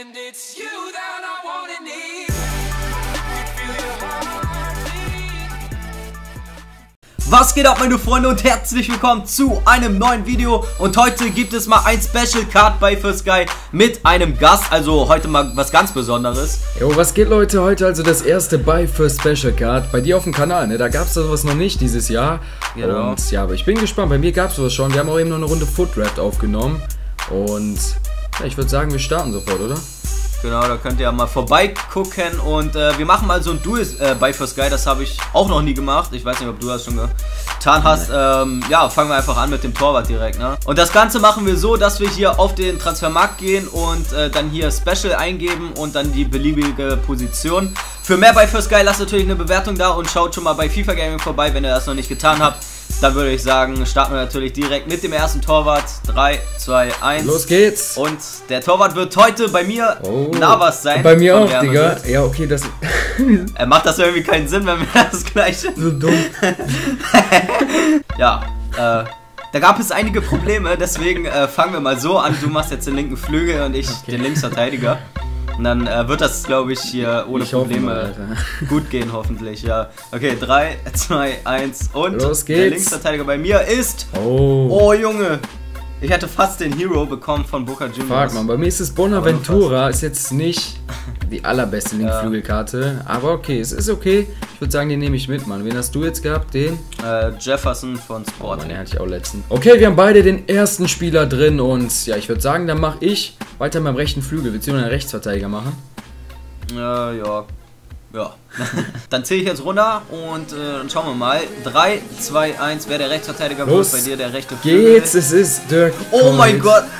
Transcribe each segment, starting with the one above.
And it's you that I want and need. Was geht ab meine Freunde und herzlich willkommen zu einem neuen Video und heute gibt es mal ein Special Card bei First Sky mit einem Gast, also heute mal was ganz Besonderes. Jo, was geht Leute? Heute also das erste Buy für Special Card bei dir auf dem Kanal, ne? Da gab es sowas noch nicht dieses Jahr. Genau. Und ja, aber ich bin gespannt. Bei mir gab es sowas schon. Wir haben auch eben noch eine Runde Foot Draft aufgenommen. Und ja, ich würde sagen, wir starten sofort, oder? Genau, da könnt ihr ja mal vorbeigucken und äh, wir machen mal so ein Duel äh, bei First Sky, das habe ich auch noch nie gemacht. Ich weiß nicht, ob du das schon getan hast. Ähm, ja, fangen wir einfach an mit dem Torwart direkt, ne? Und das Ganze machen wir so, dass wir hier auf den Transfermarkt gehen und äh, dann hier Special eingeben und dann die beliebige Position. Für mehr bei First Sky lasst natürlich eine Bewertung da und schaut schon mal bei FIFA Gaming vorbei, wenn ihr das noch nicht getan habt. Dann würde ich sagen, starten wir natürlich direkt mit dem ersten Torwart. 3, 2, 1. Los geht's! Und der Torwart wird heute bei mir Oh. Navas sein. Bei mir auch, Digga. Madrid. Ja, okay, das. Er macht das irgendwie keinen Sinn, wenn wir das gleiche. so dumm. Ja, äh, da gab es einige Probleme, deswegen äh, fangen wir mal so an. Du machst jetzt den linken Flügel und ich den Linksverteidiger. Und dann äh, wird das, glaube ich, hier ohne Ich hoffe Probleme Alter. gut gehen, hoffentlich. Ja. Okay, 3, 2, 1 und Los der geht's. Linksverteidiger bei mir ist. Oh. Oh, Junge! Ich hätte fast den Hero bekommen von Boca Juniors. Frag mal, bei mir ist es Bonaventura, ist jetzt nicht die allerbeste Linkflügelkarte, aber okay, es ist okay. Ich würde sagen, den nehme ich mit, Mann. Wen hast du jetzt gehabt? Den? Äh, Jefferson von Oh, Mann, den hatte ich auch letzten. Okay, wir haben beide den ersten Spieler drin und ja, ich würde sagen, dann mache ich weiter dem rechten Flügel, beziehungsweise einen Rechtsverteidiger machen. Ja, ja. Ja. dann zähle ich jetzt runter und äh, dann schauen wir mal. 3, 2, 1. Wer der Rechtsverteidiger Los wird, bei dir der rechte Flügel. Geht's, es ist Dirk. Oh mein Coates. Gott.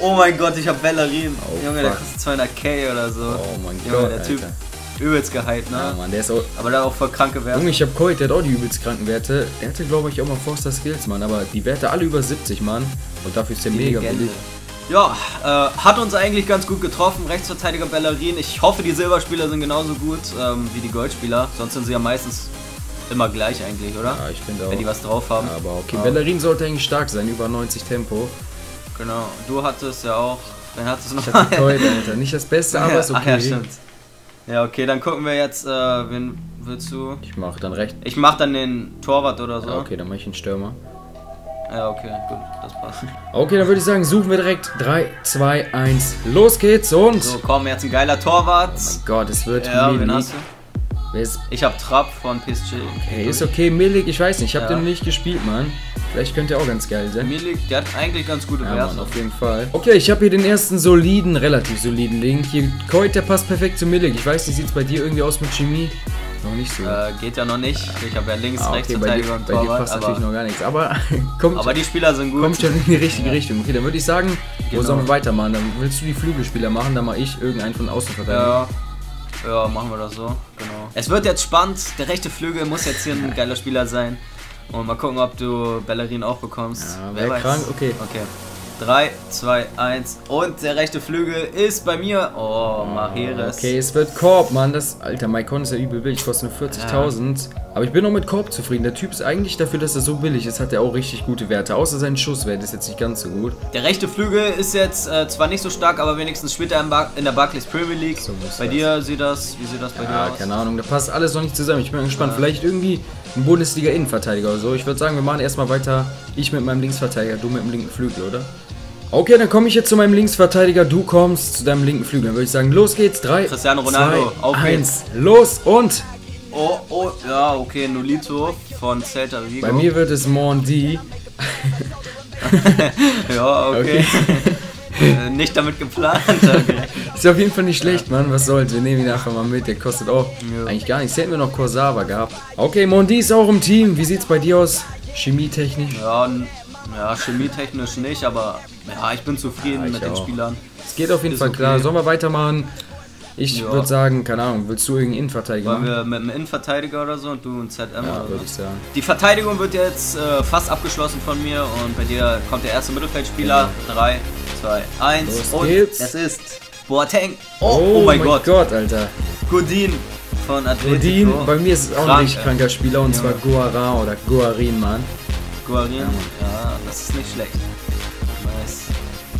Oh mein Gott, ich hab Bellerin. Oh, Junge, der kostet 200k oder so. Oh mein Junge, Gott, der Typ Alter. übelst gehypt, ne? Ja, Mann, der ist auch. Aber der hat auch voll kranke Werte. Junge, ich hab Coit, der hat auch die übelst kranken Werte. Der hatte, glaube ich, auch mal Forster Skills, Mann, aber die Werte alle über 70, Mann. Und dafür ist der Die mega Legende. billig. Ja, äh, hat uns eigentlich ganz gut getroffen. Rechtsverteidiger Bellerin. Ich hoffe, die Silberspieler sind genauso gut ähm, wie die Goldspieler. Sonst sind sie ja meistens immer gleich eigentlich, oder? Ja, ich finde auch. Wenn die was drauf haben. aber okay, Ja. Bellerin sollte eigentlich stark sein, über 90 Tempo. Genau. Du hattest ja auch. Wen hattest du noch? Ich hatte Coit, Alter. Nicht das Beste, aber ist okay. Ach ja, stimmt. Ja, okay, dann gucken wir jetzt, äh, wen willst du? Ich mach dann recht. Ich mach dann den Torwart oder so. Ja, okay, dann mach ich einen Stürmer. Ja, okay, gut, das passt. Okay, dann würde ich sagen, suchen wir direkt 3, 2, 1. Los geht's und. So, komm, jetzt ein geiler Torwart. Gott, es wird Ja, wen hast du? Ist Ich hab Trapp von PSG. Hey, ist okay, Milik, ich weiß nicht, ich habe Ja. den nicht gespielt, Mann. Vielleicht könnte er auch ganz geil sein. Milik, der hat eigentlich ganz gute Ja, Werte. Mann, auf jeden Fall. Okay, ich habe hier den ersten soliden, relativ soliden Link. Hier, Coit, der passt perfekt zu Milik. Ich weiß nicht, sieht's bei dir irgendwie aus mit Chemie? Noch nicht so. Äh, geht ja noch nicht. Ich habe ja links, Ah, rechts okay, bei dir, und bei dir passt Aber, natürlich noch gar nichts. Aber kommt, aber die Spieler sind gut. kommt schon in die richtige Richtung. Okay, dann würde ich sagen, wo Genau. sollen wir weitermachen? Dann willst du die Flügelspieler machen, dann mache ich irgendeinen von außen verteidigen. Ja. Ja, machen wir das so. Genau. Es wird jetzt spannend. Der rechte Flügel muss jetzt hier ein geiler Spieler sein. Und mal gucken, ob du Bellerin auch bekommst. Ja, wär krank, okay. Okay. 3, 2, 1 und der rechte Flügel ist bei mir. Oh, Maheres. Okay, es wird Korb, Mann. Das, Alter, Maikon ist ja übel billig, kostet nur 40.000. Aber ich bin auch mit Korb zufrieden. Der Typ ist eigentlich dafür, dass er so billig ist, hat er auch richtig gute Werte. Außer sein Schusswert ist jetzt nicht ganz so gut. Der rechte Flügel ist jetzt äh, zwar nicht so stark, aber wenigstens spielt er im Bar in der Barclays Premier League. So bei das. dir sieht das, wie sieht das bei Ja, dir aus? keine Ahnung, da passt alles noch nicht zusammen. Ich bin gespannt. Vielleicht irgendwie ein Bundesliga-Innenverteidiger oder so. Ich würde sagen, wir machen erstmal weiter. Ich mit meinem Linksverteidiger, du mit dem linken Flügel, oder? Okay, dann komme ich jetzt zu meinem Linksverteidiger, du kommst zu deinem linken Flügel. Dann würde ich sagen, los geht's. 3, Cristiano Ronaldo, auf 1, los und Oh, oh, ja, okay, Nolito von Celta Vigo. bei mir wird es Mondi. Ja, okay. Äh, nicht damit geplant. Okay. Ist auf jeden Fall nicht schlecht, Mann. Was soll's? Wir nehmen ihn einfach mal mit. Der kostet auch Ja. eigentlich gar nichts. Hätten wir noch Korsava gehabt. Okay, Mondi ist auch im Team. Wie sieht's bei dir aus? Chemietechnisch? ja, ja, chemietechnisch nicht, aber ja, ich bin zufrieden Ja, ich mit den auch. Spielern. Es geht auf jeden Ist Fall okay. klar. Sollen wir weitermachen? Ich Ja. würde sagen, keine Ahnung, willst du irgendeinen Innenverteidiger Wollen machen? wir mit einem Innenverteidiger oder so und du ein ZM Ja, würde ich sagen. Die Verteidigung wird jetzt äh, fast abgeschlossen von mir und bei dir kommt der erste Mittelfeldspieler. 3, 2, 1 Los und geht's. es ist Boateng. Oh, oh, mein Gott. Alter. Godin von Atletico. Odin, bei mir ist es auch Krank, ein richtig kranker Spieler und zwar Guara oder Guarin, Mann. Guarin. Ja, das ist nicht schlecht.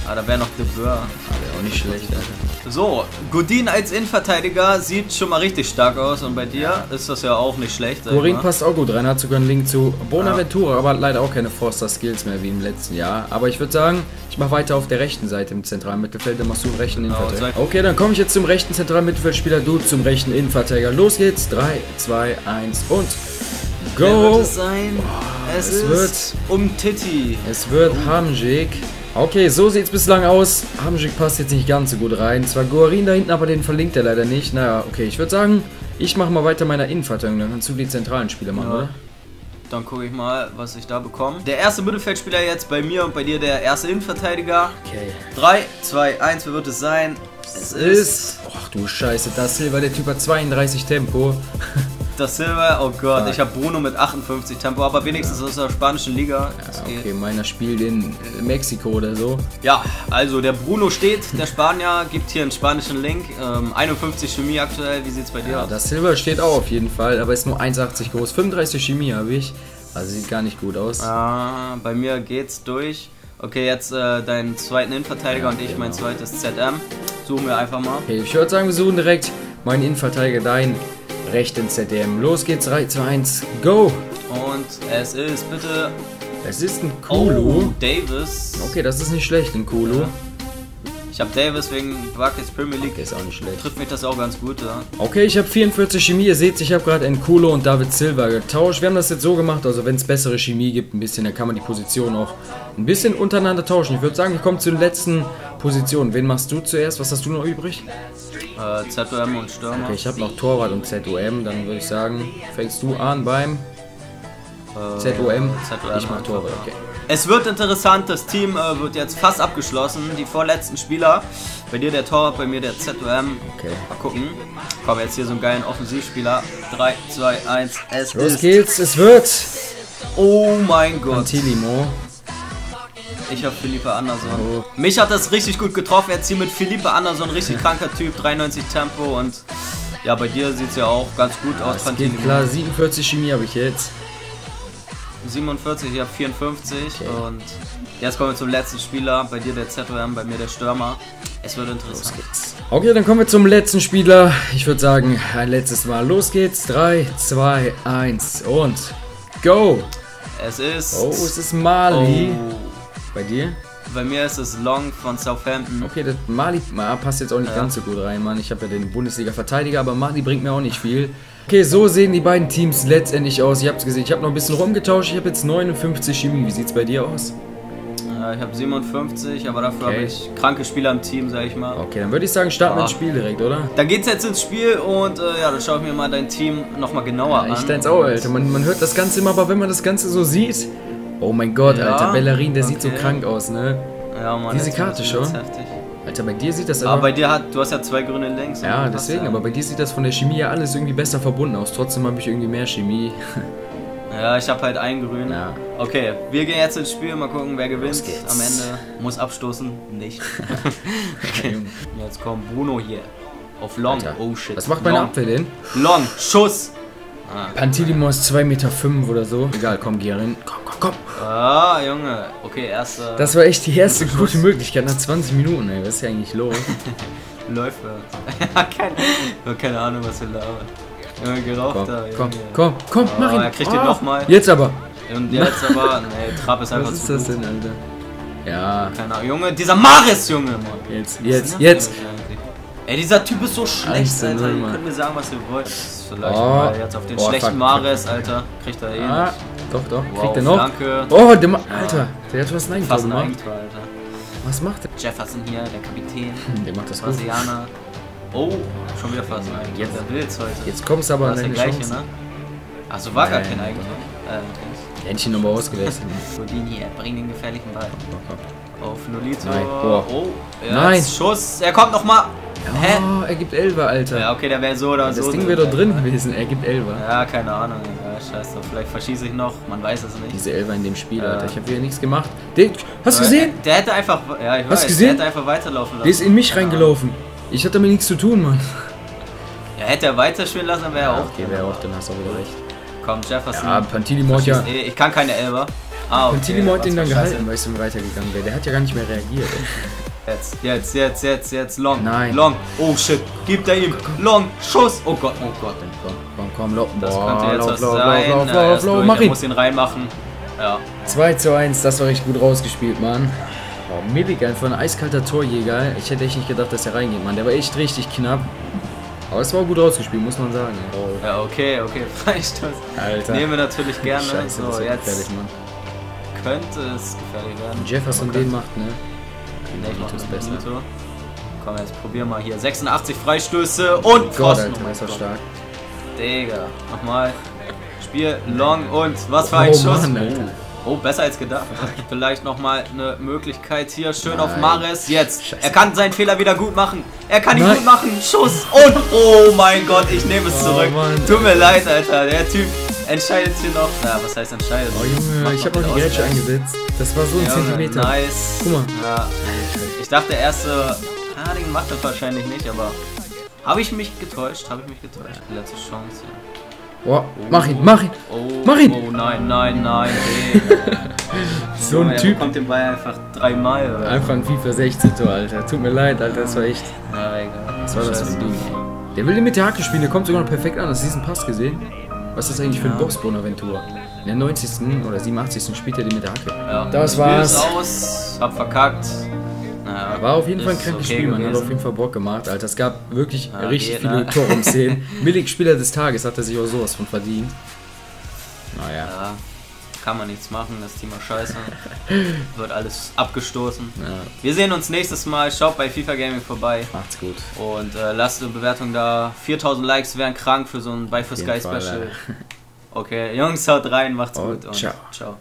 Ah, da wäre noch De Boer. Wäre auch nicht schlecht, Alter. So, Godin als Innenverteidiger sieht schon mal richtig stark aus und bei dir ist das ja auch nicht schlecht. Goring passt auch gut rein, hat sogar einen Link zu Bonaventura, aber hat leider auch keine Forster-Skills mehr wie im letzten Jahr. Aber ich würde sagen, ich mache weiter auf der rechten Seite im zentralen Mittelfeld, dann machst du den rechten Innenverteidiger. sag- Okay, dann komme ich jetzt zum rechten zentralen Mittelfeldspieler, du zum rechten Innenverteidiger. Los geht's, 3, 2, 1 und Wer wird go! es sein? es, es ist wird- um Titi. Es wird Hamjik. Okay, so sieht's bislang aus. Hamjik passt jetzt nicht ganz so gut rein. Zwar Gorin da hinten, aber den verlinkt er leider nicht. Naja, okay, ich würde sagen, ich mache mal weiter meiner Innenverteidigung. Dann kannst du die zentralen Spieler machen, Ja. oder? Dann gucke ich mal, was ich da bekomme. Der erste Mittelfeldspieler jetzt bei mir und bei dir der erste Innenverteidiger. Okay. 3, 2, 1, wer wird es sein? Es ist Ist. Ach du Scheiße, das Silber, der Typ hat 32 Tempo. das Silber. Oh Gott, ich habe Bruno mit 58 Tempo, aber wenigstens aus der spanischen Liga. Geht. Okay, meiner spielt in äh, Mexiko oder so. Ja, also der Bruno steht, der Spanier, gibt hier einen spanischen Link. Ähm, 51 Chemie aktuell, wie sieht's bei dir Ja, aus? das Silber steht auch auf jeden Fall, aber ist nur 1,80 groß. 35 Chemie habe ich. Also sieht gar nicht gut aus. Ah, bei mir geht's durch. Okay, jetzt äh, deinen zweiten Innenverteidiger und ich mein zweites ZM. Suchen wir einfach mal. Okay, ich würde sagen, wir suchen direkt meinen Innenverteidiger, deinen rechten ZDM. Los geht's, 3, 2, 1, go! Und es ist bitte Es ist ein Oh, Kulu. Davis. Okay, das ist nicht schlecht, ein Kulu. Ich habe Davis wegen Buckets Premier League. Der ist auch nicht schlecht. Trifft mich das auch ganz gut, ja. Okay, ich habe 44 Chemie. Ihr seht, ich habe gerade Nkulo und David Silva getauscht. Wir haben das jetzt so gemacht, also wenn es bessere Chemie gibt, ein bisschen, dann kann man die Position auch ein bisschen untereinander tauschen. Ich würde sagen, wir kommen zur letzten Position. Wen machst du zuerst? Was hast du noch übrig? Äh, ZOM und Stürmer. Okay, ich habe noch Torwart und ZOM. Dann würde ich sagen, fängst du an beim Äh, ZOM. ZOM Ich mach Torwart, okay. Es wird interessant, das Team äh, wird jetzt fast abgeschlossen. Die vorletzten Spieler. Bei dir der Torwart, bei mir der ZOM. Okay. Mal gucken. Komm, jetzt hier so einen geilen Offensivspieler. 3, 2, 1, es Los ist. geht's, es wird Oh mein Gott. Antilimo. Ich habe Philippe Anderson. Oh. Mich hat das richtig gut getroffen. Jetzt hier mit Philippe Anderson, richtig kranker Typ, 93 Tempo und ja, bei dir sieht es ja auch ganz gut aus. Es Fantini. geht klar, 47 Chemie habe ich jetzt. 47, ich habe 54 Okay. und jetzt kommen wir zum letzten Spieler. Bei dir der ZOM, bei mir der Stürmer. Es wird interessant. Okay, dann kommen wir zum letzten Spieler. Ich würde sagen, ein letztes Mal. Los geht's. 3, 2, 1 und go. Es ist. Oh, es ist Mali. Oh. Bei dir? Bei mir ist es Long von Southampton. Okay, das Mali ah, passt jetzt auch nicht Ja. ganz so gut rein, Mann. Ich habe ja den Bundesliga-Verteidiger, aber Mali bringt mir auch nicht viel. Okay, so sehen die beiden Teams letztendlich aus. Ihr habt es gesehen, ich habe noch ein bisschen rumgetauscht. Ich habe jetzt 59 Chemie. Wie sieht's bei dir aus? Ja, ich habe 57, aber dafür Okay. habe ich kranke Spieler im Team, sag ich mal. Okay, dann würde ich sagen, starten wir ins Spiel direkt, oder? Dann geht's jetzt ins Spiel und äh, ja, dann schaue ich mir mal dein Team nochmal genauer an. Ich deins auch, Alter. Man, man hört das Ganze immer, aber wenn man das Ganze so sieht. Oh mein Gott, Ja, Alter. Bellerin, der sieht so okay. krank aus, ne? Ja, Mann, Diese Karte schon? heftig. Alter, bei dir sieht das Aber aber. bei dir hat, du hast ja zwei grüne Links. ja, deswegen, hast aber bei dir sieht das von der Chemie ja alles irgendwie besser verbunden aus. Trotzdem habe ich irgendwie mehr Chemie. Ja, ich habe halt ein grün. Ja. Okay, wir gehen jetzt ins Spiel, mal gucken, wer gewinnt. Am Ende muss abstoßen, nicht. okay. Jetzt kommt Bruno hier. Auf Long. Alter. Oh shit. Was macht meine Long. Abwehr denn? Long, Schuss. Pantilimo ist 2,5 Meter fünf oder so. Egal, komm, geh rein. Komm, komm, komm. Ah, Junge. Okay, erster Das war echt die erste gute Möglichkeit nach 20 Minuten, ey. Was ist hier eigentlich los? Läufer. keine, ja, keine Ahnung, was er labert. Junge, Komm, gerauchter. komm, Junge. komm, komm, Oh, mach ihn. er kriegt den noch mal. Jetzt aber. Und jetzt aber, nee, Trapp ist einfach Was ist zu das gut. denn, Alter? Ja, Keine Ahnung. Junge, dieser Maris, Junge, Mann. jetzt, Was jetzt, jetzt. eigentlich? Ey, dieser Typ ist so schlecht, 1-0, Alter. Ihr könnt mir sagen, was ihr wollt. Vielleicht Oh. mal jetzt auf den Oh, schlechten fuck, fuck. Alter. Kriegt er eh Ah, nicht. doch, doch. Wow, Kriegt er noch? Flanke. Oh, der Ma Alter, der hat was Eigentor ein gemacht. Eigentor, Alter. Was macht der? Jefferson hier, der Kapitän. Der macht das gut. Brasilianer. Oh, schon wieder fast ein Eigentor. Jetzt- Der Wills heute. Jetzt kommst du aber an deine gleiche, Chance. ne? Achso, war gar kein Eigentor. Äh, ihn nochmal ausgewechselt. Godin hier, bring den gefährlichen Ball. Auf Nolito. Nein, boah. Oh, ja, Nein. Schuss. Er kommt nochmal. Hä? Oh, er gibt Elfer, Alter. Ja, okay, der wäre so oder das so. Ding wäre doch drin gewesen. Er gibt Elfer. Ja, keine Ahnung. Ja, scheiße. Vielleicht verschieße ich noch. Man weiß es nicht. Diese Elfer in dem Spiel, Ja. Alter. Ich habe wieder nichts gemacht. Der, hast du gesehen? Der hätte einfach. Ja, ich Hast weiß. du gesehen? Der hätte einfach weiterlaufen lassen. Der ist in mich reingelaufen. Ich hatte damit nichts zu tun, Mann. Ja, hätte er weiterspielen lassen, dann wäre er auch. Okay, wäre auch, dann hast du auch wieder recht. Komm, Jefferson. Ja, Pantilimo hat ja. Ich kann keine Elber. Ah, okay. Und Tilimo hat den dann Scheiße. gehalten, weißt du, wenn er weitergegangen wäre. Der hat ja gar nicht mehr reagiert. ey. Jetzt, jetzt, jetzt, jetzt, jetzt, Long. Nein. Long. Oh shit, gibt er ihm. Long, Schuss. Oh Gott, oh Gott. Komm, komm, komm, lauf. Das Boah, könnte jetzt lauf, was lauf, sein. lauf, lauf, lauf, lauf, mach ihn. muss ihn reinmachen. Ja. 2 zu 1, das war richtig gut rausgespielt, Mann. Oh, einfach ein eiskalter Torjäger. Ich hätte echt nicht gedacht, dass er reingeht, Mann. Der war echt richtig knapp. Aber es war gut rausgespielt, muss man sagen. Oh, Ja, okay, okay. Freistoß. Alter. Nehmen wir natürlich gerne. Scheiße, so, jetzt gefährlich, Mann. Könnte es gefährlich werden. Jefferson Okay. den macht, ne? Nee, ich mach Benito besser. Minute. Komm, jetzt probier mal hier. 86 Freistöße und Gott, Pfosten. Alter, ist Oh er stark. Digga, nochmal. Spiel long und was für ein Oh, Schuss. Mann. Oh, besser als gedacht. Vielleicht nochmal eine Möglichkeit hier. Schön auf Nein. Mares. Jetzt. Scheiße. Er kann seinen Fehler wieder gut machen. Er kann ihn Nein. gut machen. Schuss. Und oh mein Gott, ich nehme es Oh, zurück. Mann. Tut mir leid, Alter. Der Typ entscheidet hier noch. Na, was heißt entscheidet? Oh Junge, ich habe noch die Ausgleich. eingesetzt. Das war so ein Junge, Zentimeter. Nice. Guck mal. Ja. Ich dachte, der erste. Ah, den macht er wahrscheinlich nicht, aber. Habe ich mich getäuscht? Habe ich mich getäuscht? Letzte Chance. Ja. Oh, mach ihn, mach ihn. Oh, Mach ihn. Oh nein, nein, nein. Digga. So ein Er Typ. bekommt den Ball einfach dreimal. Oder? Einfach ein FIFA 16 Tor, Alter. Tut mir leid, Alter, das war echt. Ja, egal. Was war das für ein Ding? Der will den mit der Hacke spielen, der kommt sogar noch perfekt an. Hast du diesen Pass gesehen? Was ist das eigentlich für ein Box Bonaventura? In der 90. oder 87. spielt er den mit der Hacke. Ja. Das war's. aus. Hab verkackt. Naja, War auf jeden Fall ein krankes okay Spiel, man. Hat auf jeden Fall Bock gemacht, Alter. Es gab wirklich Ja, richtig geht, viele ne? Torumszenen. Millig Spieler des Tages hat er sich auch sowas von verdient. Naja. Ja, kann man nichts machen, das Team war scheiße. Wird alles abgestoßen. Ja, Wir sehen uns nächstes Mal. Schaut bei FIFA Gaming vorbei. macht's gut. Und äh, lasst eine Bewertung da. 4000 Likes wären krank für so ein Buy for Sky Special. Okay, Jungs, haut rein, macht's Und gut und ciao. ciao.